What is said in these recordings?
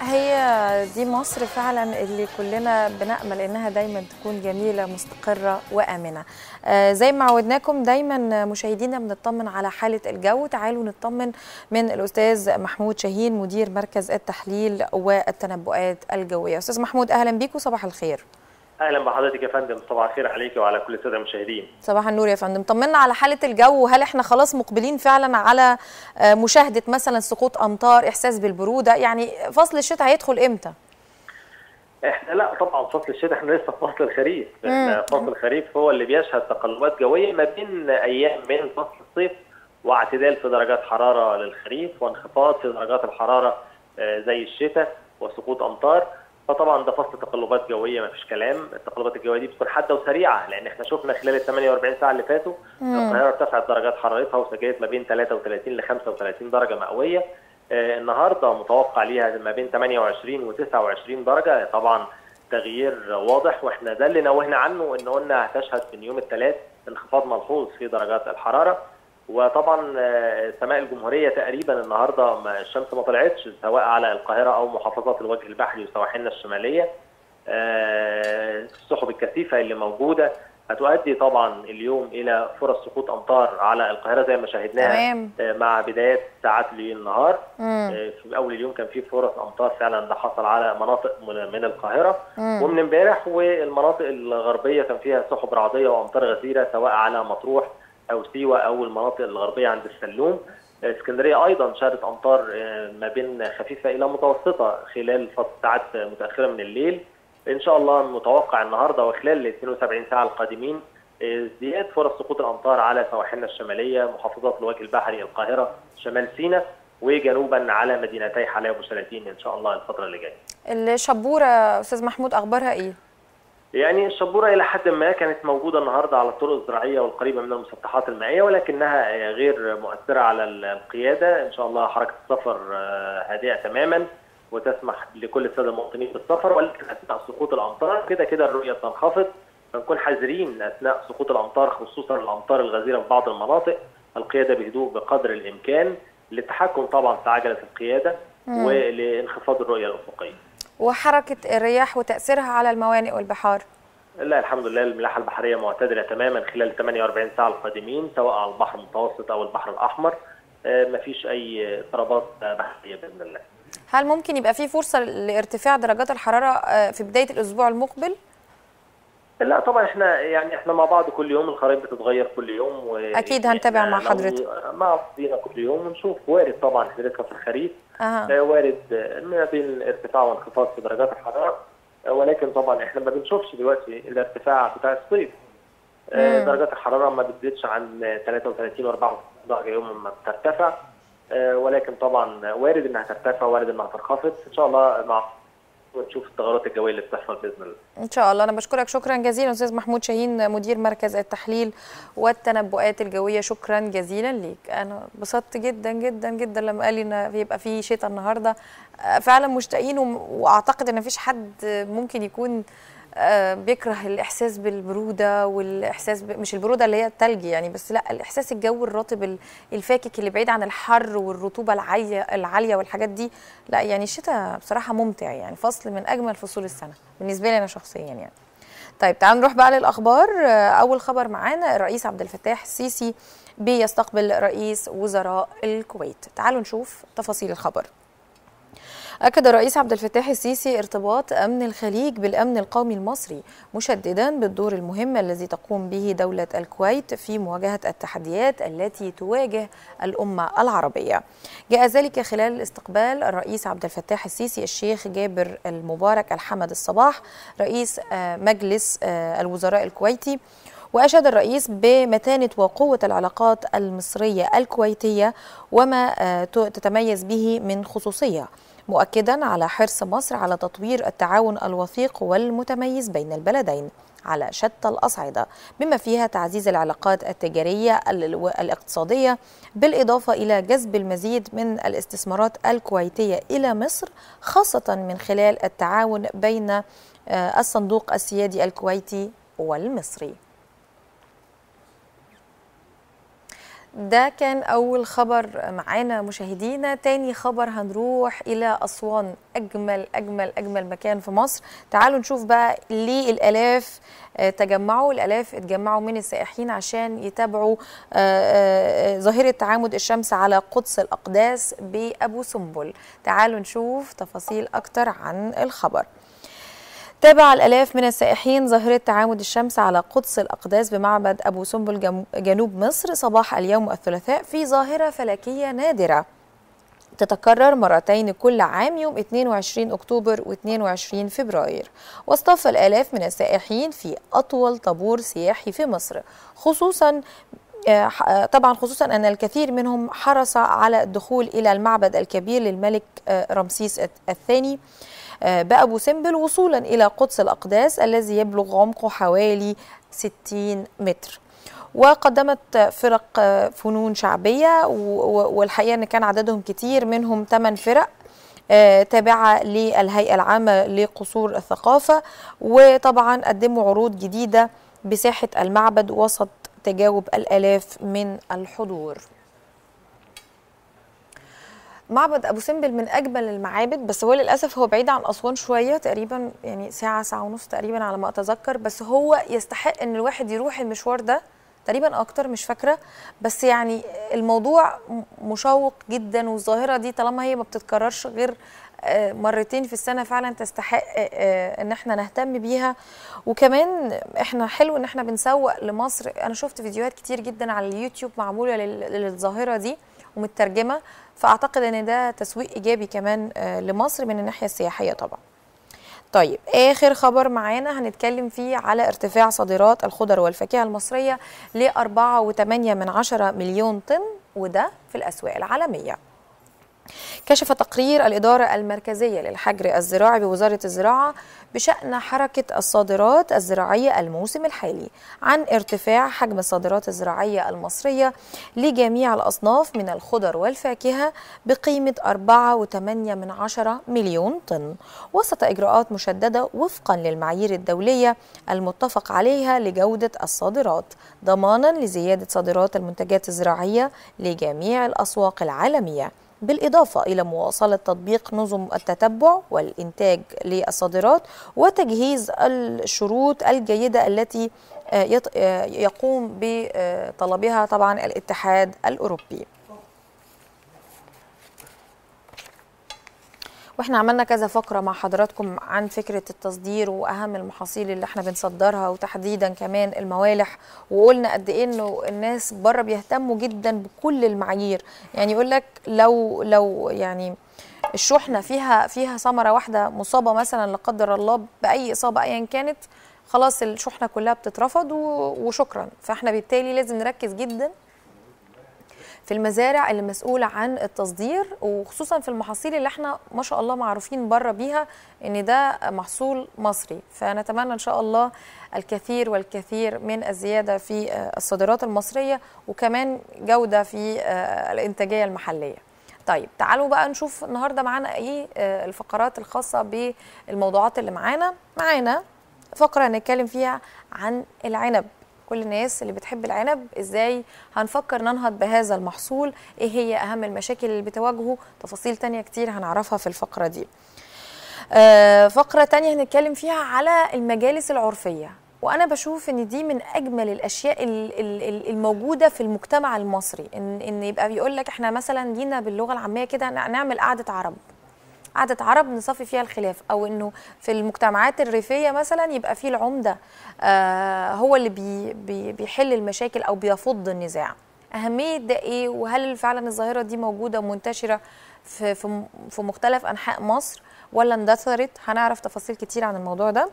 هي دي مصر فعلا اللي كلنا بنأمل إنها دايما تكون جميلة مستقرة وآمنة. آه زي ما عودناكم دايما مشاهدينا بنطمن على حالة الجو. تعالوا نطمن من الأستاذ محمود شاهين مدير مركز التحليل والتنبؤات الجوية. أستاذ محمود أهلا بيك وصباح الخير. أهلا بحضرتك يا فندم. صباح الخير عليك وعلى كل السادة المشاهدين. صباح النور يا فندم. طمنا على حالة الجو. هل إحنا خلاص مقبلين فعلا على مشاهدة مثلا سقوط أمطار إحساس بالبرودة؟ يعني فصل الشتاء هيدخل إمتى؟ إحنا لا طبعا فصل الشتاء إحنا لسه في فصل الخريف. إحنا فصل الخريف هو اللي بيشهد تقلبات جوية ما بين أيام من فصل الصيف واعتدال في درجات حرارة للخريف وانخفاض في درجات الحرارة زي الشتاء وسقوط أمطار. فطبعا ده فصل تقلبات جوية ما فيش كلام. التقلبات الجوية دي بتكون حادة وسريعة لأن إحنا شفنا خلال ال 48 ساعة اللي فاتوا القاهرة ارتفعت درجات حرارتها وسجلت ما بين 33 ل 35 درجة مئوية. آه النهارده متوقع ليها ما بين 28 و 29 درجة. طبعا تغيير واضح وإحنا ده اللي نوهنا عنه إن قلنا هتشهد من يوم الثلاث انخفاض ملحوظ في درجات الحرارة. وطبعا سماء الجمهورية تقريبا النهارده ما الشمس ما طلعتش سواء على القاهرة أو محافظات الوجه البحري وسواحلنا الشمالية. السحب الكثيفة اللي موجودة هتؤدي طبعا اليوم إلى فرص سقوط أمطار على القاهرة زي ما شاهدناها مع بداية ساعات النهار. في أول اليوم كان في فرص أمطار فعلا ده حصل على مناطق من القاهرة. ومن امبارح والمناطق الغربية كان فيها سحب رعدية وأمطار غزيرة سواء على مطروح أو سيوة أو المناطق الغربية عند السلوم اسكندرية أيضا شهدت أمطار ما بين خفيفة إلى متوسطة خلال ساعات متأخرة من الليل إن شاء الله متوقع النهارده وخلال ال 72 ساعة القادمين ازدياد فرص سقوط الأمطار على سواحلنا الشمالية محافظات الوجه البحري القاهرة شمال سيناء وجنوبا على مدينتي حلايب وشلاتين إن شاء الله الفترة اللي جاية. الشبورة أستاذ محمود أخبارها إيه؟ يعني الشبوره إلى حد ما كانت موجودة النهارده على الطرق الزراعية والقريبة من المسطحات المائية ولكنها غير مؤثرة على القيادة. إن شاء الله حركة السفر هادئة تماما وتسمح لكل السادة المواطنين بالسفر ولكن أثناء سقوط الأمطار كده كده الرؤية بتنخفض فنكون حذرين أثناء سقوط الأمطار خصوصا الأمطار الغزيرة في بعض المناطق. القيادة بهدوء بقدر الإمكان. للتحكم طبعا في عجلة القيادة. ولانخفاض الرؤية الأفقية. وحركة الرياح وتأثيرها على الموانئ والبحار. لا الحمد لله الملاحة البحرية معتدلة تماما خلال 48 ساعة القادمين سواء على البحر المتوسط أو البحر الأحمر. ما فيش أي اضطرابات بحرية بإذن الله. هل ممكن يبقى في فرصة لارتفاع درجات الحرارة في بداية الأسبوع المقبل؟ لا طبعا إحنا يعني إحنا مع بعض كل يوم الخرائط بتتغير كل يوم و أكيد هنتابع مع حضرتك. مع بعضينا كل يوم ونشوف. وارد طبعا لسه في الخريف. أه. وارد ما بين ارتفاع وانخفاض في درجات الحرارة. ولكن طبعا إحنا ما بنشوفش دلوقتي الارتفاع بتاع الصيف. آه درجات الحرارة ما بتزيدش عن 33 و 34 درجة يوم ما بترتفع. آه ولكن طبعا وارد إنها ترتفع وارد إنها تنخفض. إن شاء الله مع ونشوف التغيرات الجوية اللي بتحصل بإذن الله. إن شاء الله. أنا بشكرك. شكرا جزيلا أستاذ محمود شاهين مدير مركز التحليل والتنبؤات الجوية. شكرا جزيلا ليك. أنا انبسطت جدا جدا جدا لما قال لي إن هيبقى في شتاء النهارده. فعلا مشتاقين وأعتقد إن مفيش حد ممكن يكون بيكره الإحساس بالبرودة والإحساس ب... مش البرودة اللي هي التلج يعني بس لأ الإحساس الجو الرطب الفاكك اللي بعيد عن الحر والرطوبة العاليه العالية والحاجات دي لأ يعني الشتاء بصراحة ممتع يعني فصل من أجمل فصول السنة بالنسبة لي أنا شخصيا يعني. طيب تعالوا نروح بقى للأخبار. أول خبر معانا الرئيس عبد الفتاح السيسي بيستقبل رئيس وزراء الكويت. تعالوا نشوف تفاصيل الخبر. أكد الرئيس عبد الفتاح السيسي ارتباط أمن الخليج بالأمن القومي المصري مشددا بالدور المهم الذي تقوم به دولة الكويت في مواجهة التحديات التي تواجه الأمة العربية. جاء ذلك خلال استقبال الرئيس عبد الفتاح السيسي الشيخ جابر المبارك الحمد الصباح رئيس مجلس الوزراء الكويتي. وأشاد الرئيس بمتانة وقوة العلاقات المصرية الكويتية وما تتميز به من خصوصية مؤكدا على حرص مصر على تطوير التعاون الوثيق والمتميز بين البلدين على شتى الأصعدة بما فيها تعزيز العلاقات التجارية الاقتصادية بالإضافة إلى جذب المزيد من الاستثمارات الكويتية إلى مصر خاصة من خلال التعاون بين الصندوق السيادي الكويتي والمصري. ده كان أول خبر معانا مشاهدينا. تاني خبر هنروح إلى أسوان أجمل أجمل أجمل مكان في مصر. تعالوا نشوف بقى ليه الآلاف تجمعوا. الآلاف اتجمعوا من السائحين عشان يتابعوا ظاهرة تعامد الشمس على قدس الأقداس بأبو سمبل. تعالوا نشوف تفاصيل أكتر عن الخبر. تابع الآلاف من السائحين ظاهرة تعامد الشمس على قدس الأقداس بمعبد أبو سمبل جنوب مصر صباح اليوم الثلاثاء في ظاهرة فلكية نادرة. تتكرر مرتين كل عام يوم 22 أكتوبر و22 فبراير. واصطف الآلاف من السائحين في أطول طابور سياحي في مصر. خصوصا طبعا خصوصا أن الكثير منهم حرص على الدخول إلى المعبد الكبير للملك رمسيس الثاني. بأبو سمبل وصولا إلى قدس الأقداس الذي يبلغ عمقه حوالي 60 متر. وقدمت فرق فنون شعبية والحقيقة أن كان عددهم كتير منهم 8 فرق تابعة للهيئة العامة لقصور الثقافة وطبعا قدموا عروض جديدة بساحة المعبد وسط تجاوب الآلاف من الحضور. معبد أبو سمبل من أجمل المعابد بس هو للأسف هو بعيد عن أسوان شوية تقريبا يعني ساعة ساعة ونص تقريبا على ما أتذكر بس هو يستحق إن الواحد يروح المشوار ده تقريبا أكتر مش فاكرة. بس يعني الموضوع مشوق جدا والظاهرة دي طالما هي ما بتتكررش غير مرتين في السنة فعلا تستحق إن إحنا نهتم بيها. وكمان إحنا حلو إن إحنا بنسوق لمصر. أنا شفت فيديوهات كتير جدا على اليوتيوب معمولة للظاهرة دي. ومترجمة فأعتقد إن ده تسويق إيجابي كمان لمصر من الناحية السياحية طبعا. طيب آخر خبر معانا هنتكلم فيه على ارتفاع صادرات الخضر والفاكهة المصرية ل 4.8 من عشرة مليون طن وده في الأسواق العالمية. كشف تقرير الإدارة المركزية للحجر الزراعي بوزارة الزراعة بشأن حركة الصادرات الزراعية الموسم الحالي عن ارتفاع حجم الصادرات الزراعية المصرية لجميع الأصناف من الخضر والفاكهة بقيمة 4.8 من عشرة مليون طن وسط إجراءات مشددة وفقا للمعايير الدولية المتفق عليها لجودة الصادرات ضمانا لزيادة صادرات المنتجات الزراعية لجميع الأسواق العالمية. بالإضافة إلى مواصلة تطبيق نظم التتبع والإنتاج للصادرات وتجهيز الشروط الجيدة التي يقوم بطلبها طبعا الاتحاد الأوروبي. وإحنا عملنا كذا فقرة مع حضراتكم عن فكرة التصدير وأهم المحاصيل اللي إحنا بنصدرها وتحديدا كمان الموالح وقلنا قد إيه إنه الناس بره بيهتموا جدا بكل المعايير. يعني يقول لك لو لو يعني الشحنة فيها فيها ثمرة واحدة مصابة مثلا لا قدر الله بأي إصابة ايا كانت خلاص الشحنة كلها بتترفض وشكرا. فاحنا بالتالي لازم نركز جدا في المزارع اللي مسؤولة عن التصدير وخصوصا في المحاصيل اللي إحنا ما شاء الله معروفين بره بيها إن ده محصول مصري. فنتمنى إن شاء الله الكثير والكثير من الزيادة في الصادرات المصرية وكمان جودة في الإنتاجية المحلية. طيب تعالوا بقى نشوف النهارده معانا إيه الفقرات الخاصة بالموضوعات اللي معانا. معانا فقرة هنتكلم فيها عن العنب. كل الناس اللي بتحب العنب إزاي هنفكر ننهض بهذا المحصول؟ إيه هي أهم المشاكل اللي بتواجهه؟ تفاصيل تانية كتير هنعرفها في الفقرة دي. آه فقرة تانية هنتكلم فيها على المجالس العرفية. وأنا بشوف إن دي من أجمل الأشياء الموجودة في المجتمع المصري. ان إن يبقى بيقول لك إحنا مثلا جينا باللغة العامية كده نعمل قعدة عرب. قعدة عرب نصفي فيها الخلاف أو إنه في المجتمعات الريفية مثلا يبقى في العمدة آه هو اللي بي بي بيحل المشاكل أو بيفض النزاع. أهمية ده إيه؟ وهل فعلا الظاهرة دي موجودة ومنتشرة في في مختلف أنحاء مصر؟ ولا اندثرت؟ هنعرف تفاصيل كتير عن الموضوع ده.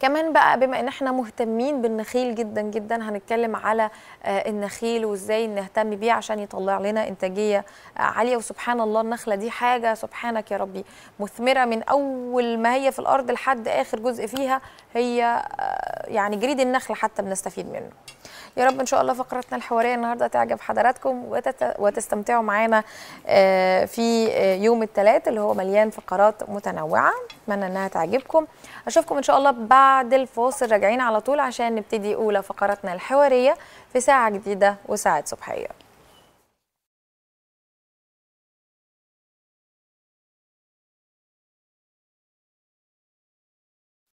كمان بقى بما ان إحنا مهتمين بالنخيل جدا جدا هنتكلم على النخيل وازاي نهتم بيه عشان يطلع لنا إنتاجية عالية. وسبحان الله النخلة دي حاجة سبحانك يا ربي مثمرة من أول ما هي في الأرض لحد آخر جزء فيها هي يعني جريد النخل حتى بنستفيد منه. يا رب إن شاء الله فقرتنا الحوارية النهارده تعجب حضراتكم وتت... وتستمتعوا معانا آه، في آه، يوم الثلاث اللي هو مليان فقرات متنوعة. أتمنى إنها تعجبكم. أشوفكم إن شاء الله بعد الفاصل راجعين على طول عشان نبتدي أولى فقراتنا الحوارية في ساعة جديدة وساعه صبحية.